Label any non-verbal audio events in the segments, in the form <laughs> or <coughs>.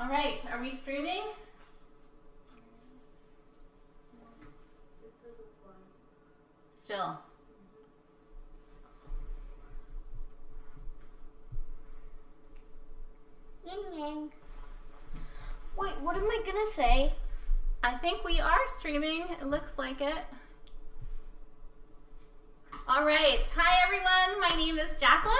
All right, are we streaming? Still. Yin yang. Wait, what am I gonna say? I think we are streaming. It looks like it. All right. Hi, everyone. My name is Jacqueline.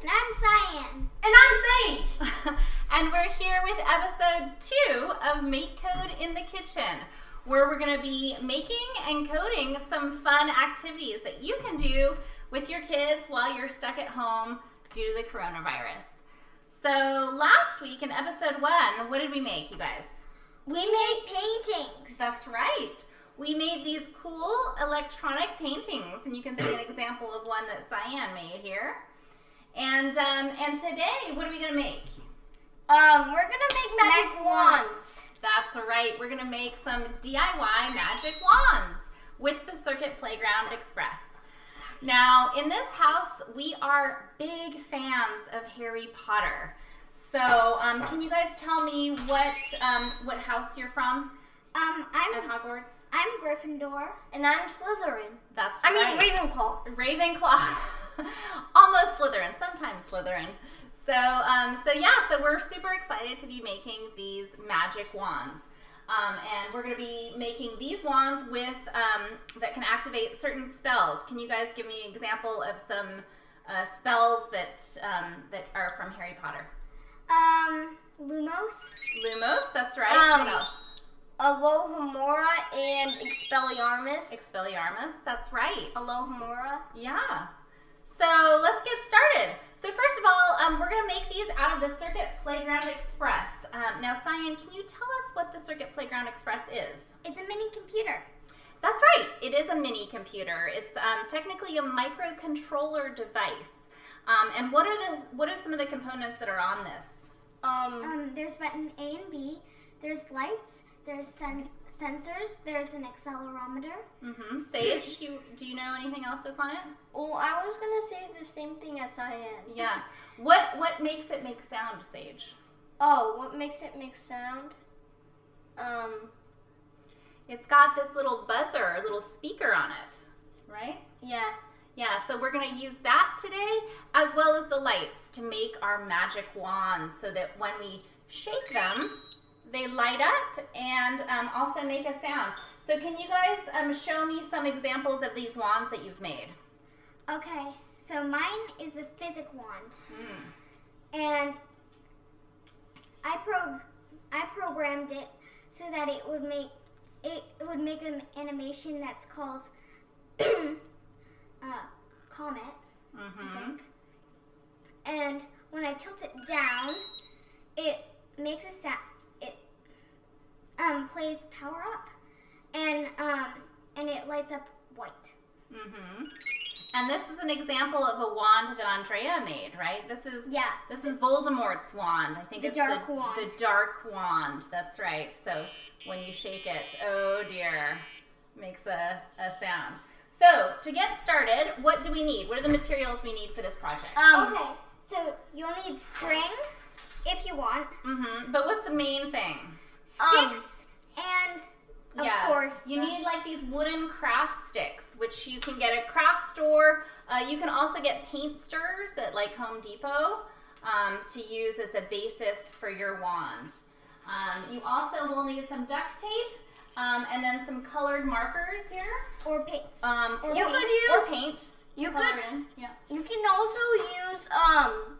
And I'm Cyan. And I'm Sage. <laughs> and we're here with episode two of Make Code in the Kitchen, where we're going to be making and coding some fun activities that you can do with your kids while you're stuck at home due to the coronavirus. So, last week in episode one, what did we make, you guys? We made paintings. That's right. We made these cool electronic paintings, and you can see an example of one that Cyan made here. And um, and today, what are we gonna make? Um, we're gonna make magic, Magic wands. wands. That's right. We're gonna make some DIY magic wands with the Circuit Playground Express. Now, in this house, we are big fans of Harry Potter. So, um, can you guys tell me what um, what house you're from Um, I'm at Hogwarts? I'm Gryffindor. And I'm Slytherin. That's right. I mean Ravenclaw. Ravenclaw, <laughs> almost Slytherin, sometimes Slytherin. So, um, so yeah, so we're super excited to be making these magic wands. Um, and we're going to be making these wands with um, that can activate certain spells. Can you guys give me an example of some uh, spells that um, that are from Harry Potter? Um, Lumos. Lumos, that's right. Um, what else? Alohomora and Expelliarmus. Expelliarmus, that's right. Alohomora. Yeah. So let's get started. So first of all, um, we're going to make these out of the Circuit Playground Express. Um, now, Cyan, can you tell us what the Circuit Playground Express is? It's a mini computer. That's right. It is a mini computer. It's um, technically a microcontroller device. Um, and what are the what are some of the components that are on this? Um, Um, there's button A and B. There's lights. There's sen- sensors. There's an accelerometer. Mm-hmm. Sage, you do you know anything else that's on it? well, I was gonna say the same thing as Cyan. Yeah. What what makes it make sound, Sage? Oh, what makes it make sound? Um, It's got this little buzzer, little speaker on it, right? yeah. Yeah, so we're going to use that today as well as the lights to make our magic wands so that when we shake them, they light up and um, also make a sound. So can you guys um, show me some examples of these wands that you've made? Okay, so mine is the physic wand, Mm. and I pro I programmed it so that it would make it would make an animation that's called <clears throat> uh, comet. Mm-hmm. think. And when I tilt it down, it makes a sound. It um, plays power up, and um, and it lights up white. Mm-hmm. And this is an example of a wand that Andrea made, right? This is Yeah. This is Voldemort's wand. I think The it's dark the, wand. The dark wand. That's right. So when you shake it, oh dear, makes a, a sound. So to get started, what do we need? What are the materials we need for this project? Um, okay, so you'll need string if you want, Mm-hmm. But what's the main thing? Sticks, and of yeah, course you the- need like these wooden craft sticks, which you can get at craft store. Uh, you can also get paint stirrers at like Home Depot um, to use as a basis for your wand. Um, you also will need some duct tape um, and then some colored markers here. or paint. Um, Or you paint. could use or paint. to you color could- in. Yeah. You can also use um,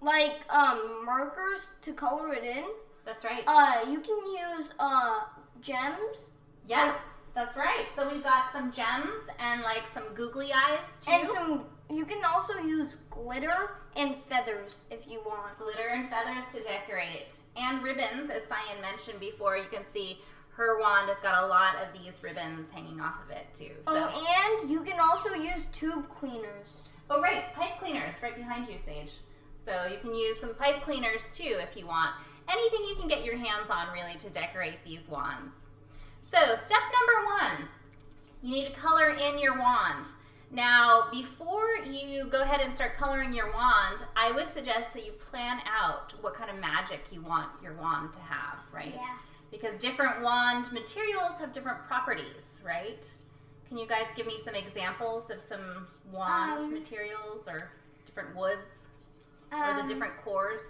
like um markers to color it in. That's right. Uh, you can use uh gems yes, that's right. So we've got some gems and like some googly eyes too. and some. You can also use glitter and feathers if you want. glitter and feathers to decorate and ribbons as Cyan mentioned before you can see her wand has got a lot of these ribbons hanging off of it too so Oh, and you can also use tube cleaners. oh right pipe cleaners right behind you Sage so you can use some pipe cleaners too if you want anything you can get your hands on really to decorate these wands so step number one you need to color in your wand Now, before you go ahead and start coloring your wand, I would suggest that you plan out what kind of magic you want your wand to have, right? Yeah. Because different wand materials have different properties, right? Can you guys give me some examples of some wand Um, materials or different woods or the Um, different cores?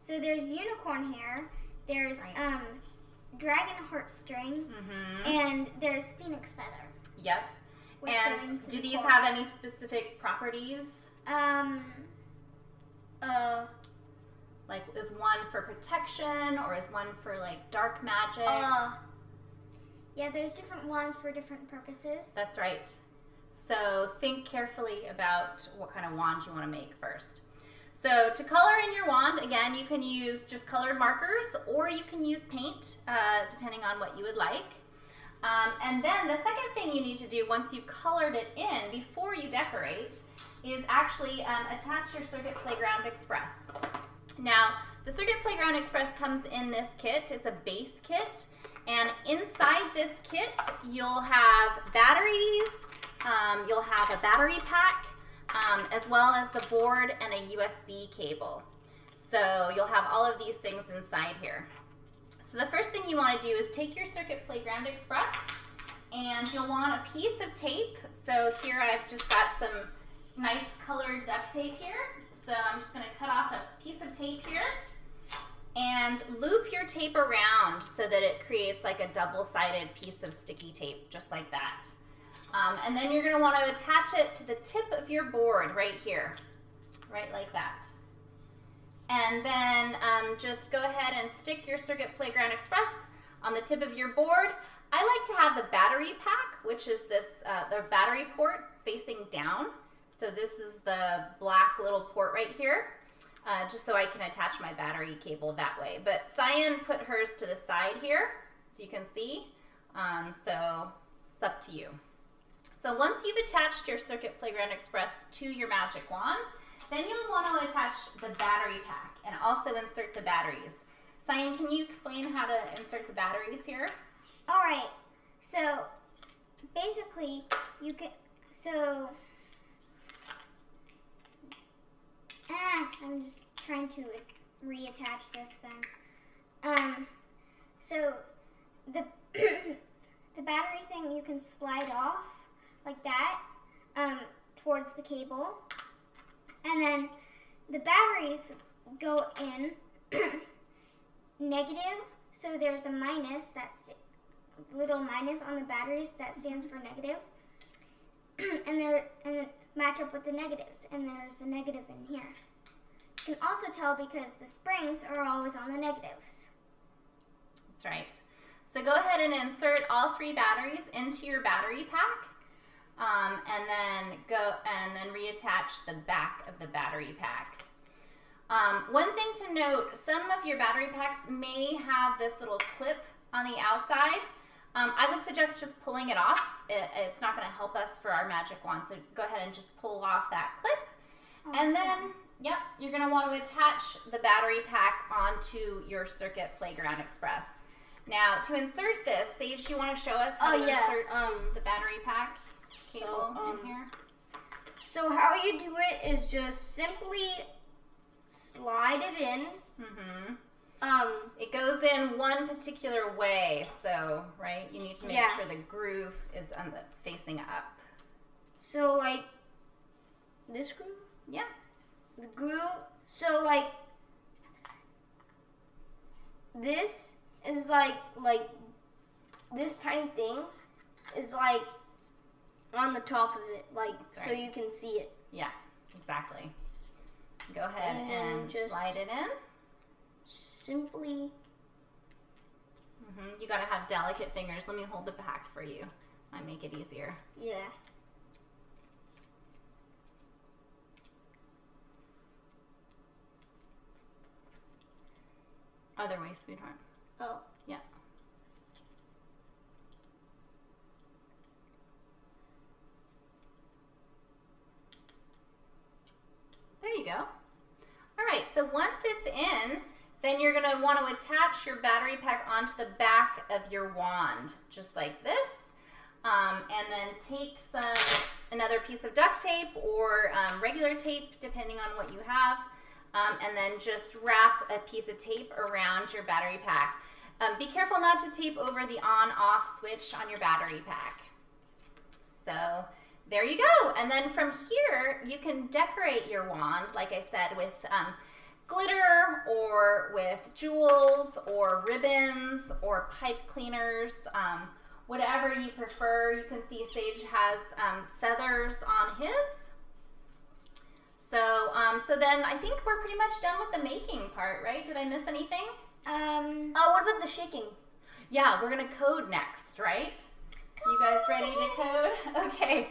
So there's unicorn hair. There's Right. um, dragon heartstring, Mm-hmm. and there's phoenix feather. Yep. And do the these core. have any specific properties? Um, Uh, Like, is one for protection or is one for like dark magic? uh, yeah, there's different ones for different purposes. That's right. So think carefully about what kind of wand you want to make first. So to color in your wand, again, you can use just colored markers or you can use paint, uh, depending on what you would like. Um, and then the second thing you need to do once you've colored it in, before you decorate, is actually um, attach your Circuit Playground Express. Now, the Circuit Playground Express comes in this kit. It's a base kit. And inside this kit, you'll have batteries, um, you'll have a battery pack, um, as well as the board and a USB cable. So you'll have all of these things inside here. So the first thing you want to do is take your Circuit Playground Express and you'll want a piece of tape. So here I've just got some nice colored duct tape here. So I'm just going to cut off a piece of tape here and loop your tape around so that it creates like a double-sided piece of sticky tape, just like that. Um, and then you're going to want to attach it to the tip of your board right here, right like that. And then um, just go ahead and stick your Circuit Playground Express on the tip of your board. I like to have the battery pack, which is this uh, the battery port facing down. So this is the black little port right here, uh, just so I can attach my battery cable that way. But Cyan put hers to the side here, so you can see. Um, so it's up to you. So once you've attached your Circuit Playground Express to your magic wand, then you'll want to attach the battery pack and also insert the batteries. Cyan, can you explain how to insert the batteries here? All right. So basically, you can. So. Ah, I'm just trying to reattach this thing. Um. So the <coughs> the battery thing you can slide off like that um, towards the cable, and then the batteries go in <clears throat> negative. So there's a minus that's little minus on the batteries that stands for negative. <clears throat> and they're and then match up with the negatives and there's a negative in here. You can also tell because the springs are always on the negatives. That's right. So go ahead and insert all three batteries into your battery pack. Um, and then go and then reattach the back of the battery pack. Um, one thing to note, some of your battery packs may have this little clip on the outside. Um, I would suggest just pulling it off. It, it's not going to help us for our magic wand, so go ahead and just pull off that clip. And then, yep, you're going to want to attach the battery pack onto your Circuit Playground Express. Now, to insert this, Sage, you want to show us how Oh, to yeah, insert um, the battery pack cable so, um, in here? so how you do it is just simply slide it in. Mm-hmm. Um, It goes in one particular way, so right, you need to make Yeah. sure the groove is on the, facing up. so like this groove, Yeah. the groove. So like this is like like this tiny thing is like on the top of it, like so you can see it. Yeah, exactly. Go ahead And and, just- slide it in. Simply hmm You gotta have delicate fingers. Let me hold the back for you. I make it easier. yeah. Other way, sweetheart. Oh. Yeah. There you go. All right, so once it's in, then you're gonna wanna attach your battery pack onto the back of your wand, just like this. Um, and then take some another piece of duct tape or um, regular tape, depending on what you have. Um, and then just wrap a piece of tape around your battery pack. Um, be careful not to tape over the on-off switch on your battery pack. So there you go. And then from here, you can decorate your wand, like I said, with um, glitter or with jewels or ribbons or pipe cleaners, um, whatever you prefer. You can see Sage has um, feathers on his. So, um, so then I think we're pretty much done with the making part, right? Did I miss anything? Um, Oh, what about the shaking? Yeah, we're gonna code next, right? You guys ready to code? <laughs> Okay,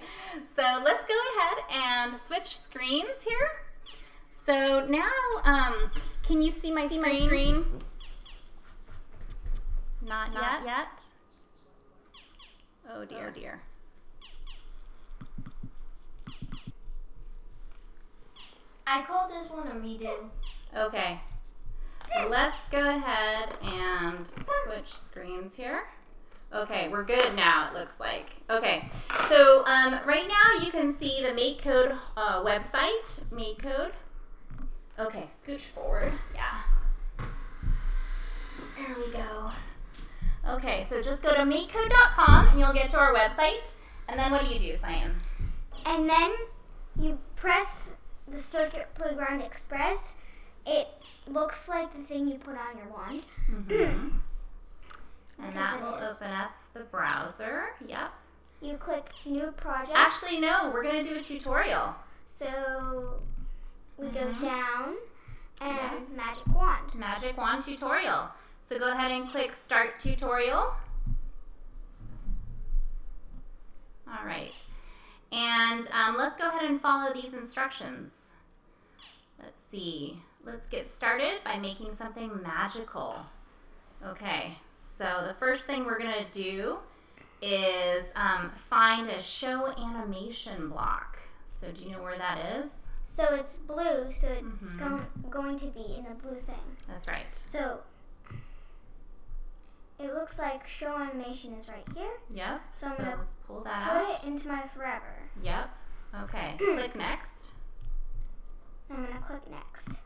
so let's go ahead and switch screens here. So now, um, can you see my See my screen? screen? Not, Not yet. yet. Oh dear, oh dear. I call this one a redo. Okay, let's go ahead and switch screens here. Okay, we're good now, it looks like. Okay, so um, right now you can see the MakeCode uh, website, MakeCode. Okay, scooch forward. Yeah. There we go. Okay, so just go to makecode.com and you'll get to our website. And then what do you do, Cyan? and then you press the Circuit Playground Express. It looks like the thing you put on your wand. Mm-hmm. And that will is. open up the browser. Yep. You click New Project. Actually, no, we're going to do a tutorial. So we Mhm. go down and Yeah. Magic Wand. Magic Wand tutorial. So go ahead and click Start Tutorial. All right. And um, let's go ahead and follow these instructions. Let's see. Let's get started by making something magical. Okay, so the first thing we're going to do is um, find a show animation block. So do you know where that is? So it's blue, so it's Mhm. go- going to be in the blue thing. That's right. So it looks like show animation is right here. Yep. So I'm gonna let's pull that Put out. it into my forever. Yep. Okay. <clears throat> Click next. I'm gonna click next.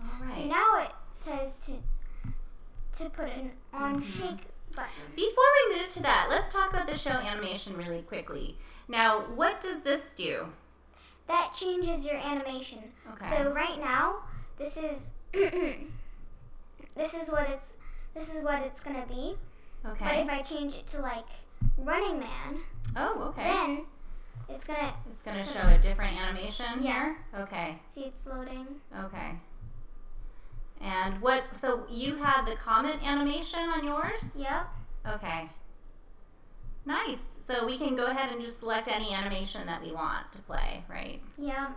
All right. So now it says to to put an on Mhm. shake button. Before we move to that, let's talk about the show animation really quickly. Now, what does this do? That changes your animation. Okay. So right now, this is <clears throat> this is what it's this is what it's gonna be. Okay. But if I change it to like Running Man, Oh, okay. then it's gonna it's going to it's show gonna- a different animation Yeah. here. Okay. see it's loading. Okay. And what? So you had the comet animation on yours? Yep. Okay. Nice. So we can go ahead and just select any animation that we want to play, right? Yep.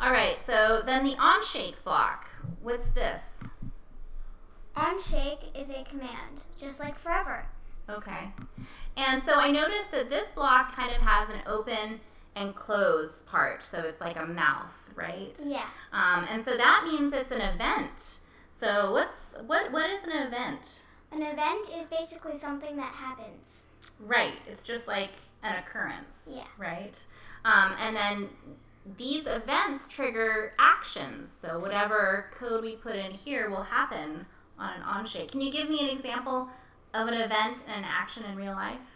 All right. So then the on shake block. What's this? On shake is a command, just like forever. Okay. And so I noticed that this block kind of has an open and close part. So it's like a mouth, right? Yeah. Um, and so that means it's an event. So what's what what is an event? An event is basically something that happens. Right. It's just like an occurrence. Yeah. Right. Um, and then these events trigger actions. So whatever code we put in here will happen on an on shake. Can you give me an example of an event and an action in real life?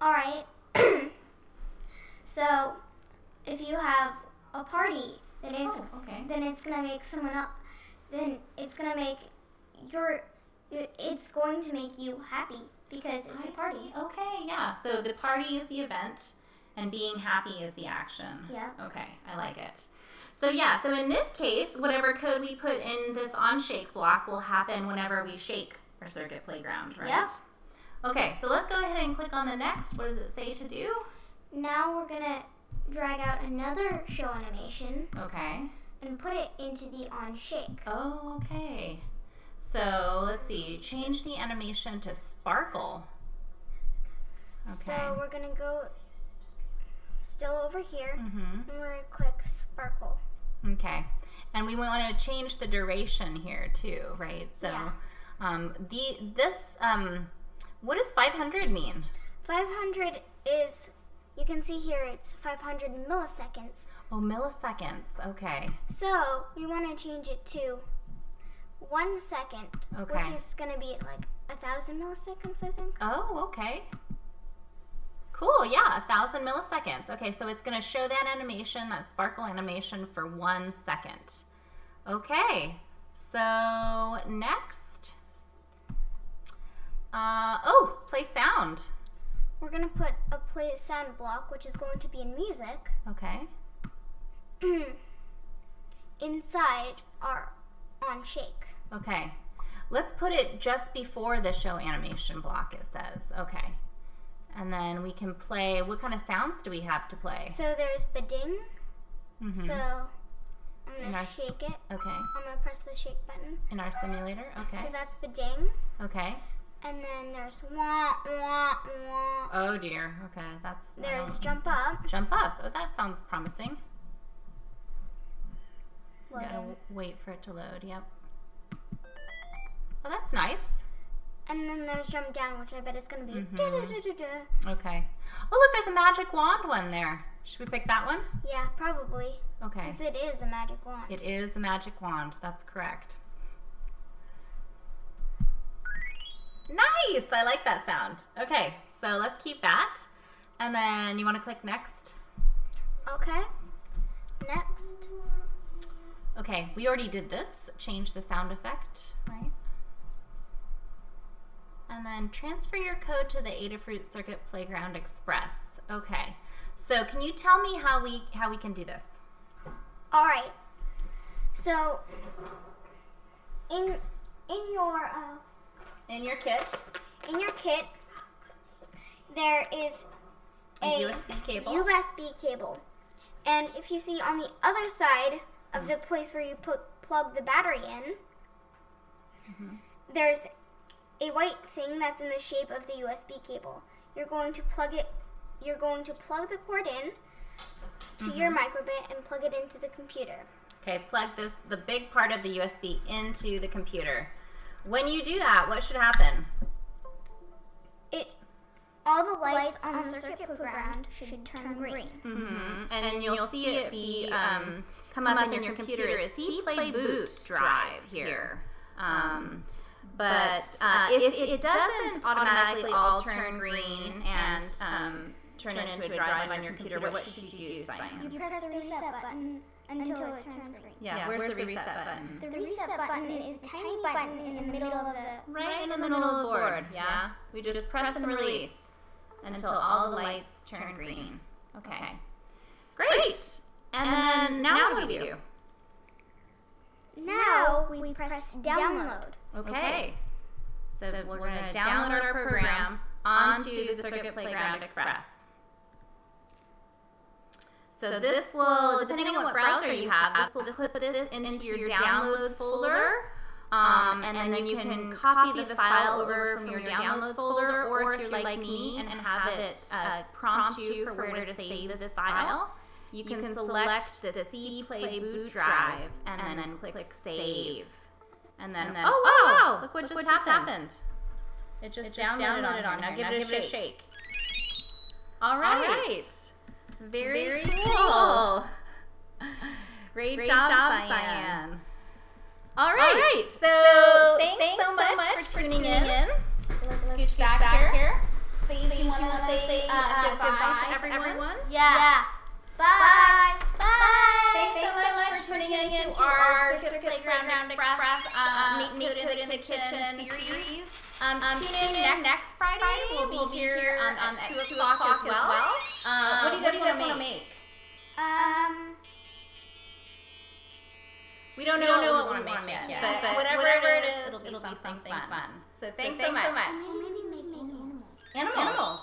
All right. <clears throat> so, if you have a party, then it's Oh, okay. then it's gonna make someone else. Then it's gonna make your, your it's going to make you happy because it's a I party. see. Okay, yeah. So the party is the event and being happy is the action. Yeah. Okay, I like it. So yeah, so in this case, whatever code we put in this on shake block will happen whenever we shake our circuit playground, right? Yep. Okay, so let's go ahead and click on the next. What does it say to do? Now we're gonna drag out another show animation Okay. and put it into the on shake. Oh, okay. So let's see. Change the animation to sparkle. Okay. So we're gonna go still over here mm-hmm. and we're gonna click sparkle. Okay. And we want to change the duration here too, right? So Yeah. um the this um what does 500 mean? 500 is you can see here it's 500 milliseconds. Oh, milliseconds. Okay. So we want to change it to one second, Okay. which is going to be like a thousand milliseconds, I think. Oh, okay. Cool, yeah, a thousand milliseconds. Okay, so it's gonna show that animation, that sparkle animation for one second. Okay, so next. Uh, oh, play sound. We're going to put a play sound block, which is going to be in music, Okay, <clears throat> inside our on shake. okay. Let's put it just before the show animation block, it says. Okay. And then we can play, what kind of sounds do we have to play? So there's bading. Mhm. So I'm going to shake it. Okay, I'm going to press the shake button. in our simulator, Okay. So that's bading. Okay. And then there's wah, wah, wah. Oh dear. Okay, that's. There's jump up. jump up. Oh, that sounds promising. You gotta wait for it to load. Yep. Oh, that's nice. And then there's jump down, which I bet is going to be Mhm. da-da-da-da-da. Okay. Oh, look, there's a magic wand one there. Should we pick that one? Yeah, probably. Okay. Since it is a magic wand. It is a magic wand. That's correct. Nice. I like that sound. Okay, so let's keep that. And then you want to click next. Okay. Next. Okay, we already did this. Change the sound effect, right? And then transfer your code to the Adafruit Circuit Playground Express. Okay. So can you tell me how we how we can do this? All right. So in in your uh, In your kit, in your kit there is a, a USB cable. USB cable. And if you see on the other side of the place where you put plug the battery in, Mm-hmm. there's a white thing that's in the shape of the USB cable. You're going to plug it you're going to plug the cord in to your Mm-hmm. microbit and plug it into the computer. Okay, plug this the big part of the USB into the computer. When you do that, what should happen? It all the lights, on, the circuit playground should turn green. Mm-hmm. And, then you'll, see it be um, come, up, in your computer as C Play Boot drive here. Um, but uh, if, it doesn't automatically all turn green and um, turn into a drive on your computer, what should you do, Cyan? You press the reset button until it turns green. Yeah, where's, the reset button? The reset button is the tiny button in the middle of the Right in the middle of the board, yeah? We just press and release until all the lights turn green. Okay. Great! And then now what do we do? Now we press download. Okay. So we're going to download our program onto the Circuit Playground Express. So this will, depending on what browser you have, this will put this into your downloads folder. Um, and then you can copy the file over from your downloads folder, or if you're like me and have it uh, prompt you for where to save this file, you can select the C Play Boot Drive and then click Save. And then, oh wow, look what, just, happened. It just, downloaded, on, Now give it a shake. All right. Very, cool. <laughs> Great, job, Cyan. All right. So, thanks, so, much for tuning, in. Let's scooch back, here. Say, So you want to say uh, goodbye, to everyone? Yeah. Bye. Bye. Thanks, so much for tuning in to our Circuit Playground Express uh, MakeCode in the Kitchen series. Um, tune in next Friday. We'll be here um, at 2 o'clock as well. Uh, what do you guys want to make? Um. We don't know, what we want to make yet, but, whatever, it is, it'll be, something, fun. So thanks, so much. Maybe make animals. Animals.